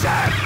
Shit!